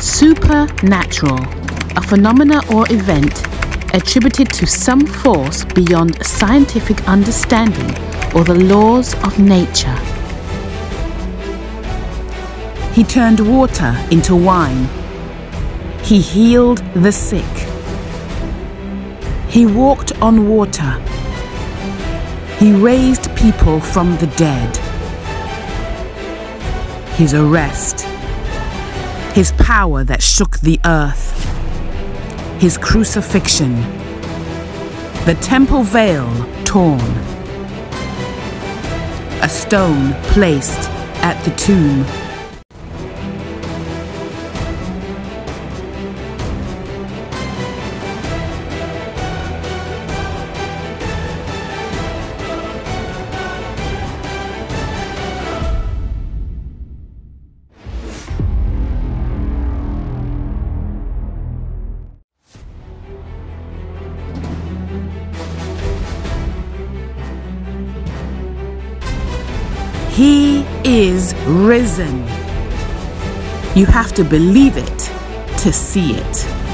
Supernatural, a phenomena or event attributed to some force beyond scientific understanding or the laws of nature. He turned water into wine. He healed the sick. He walked on water. He raised people from the dead. His arrest. His power that shook the earth. His crucifixion. The temple veil torn. A stone placed at the tomb. He is risen. You have to believe it to see it.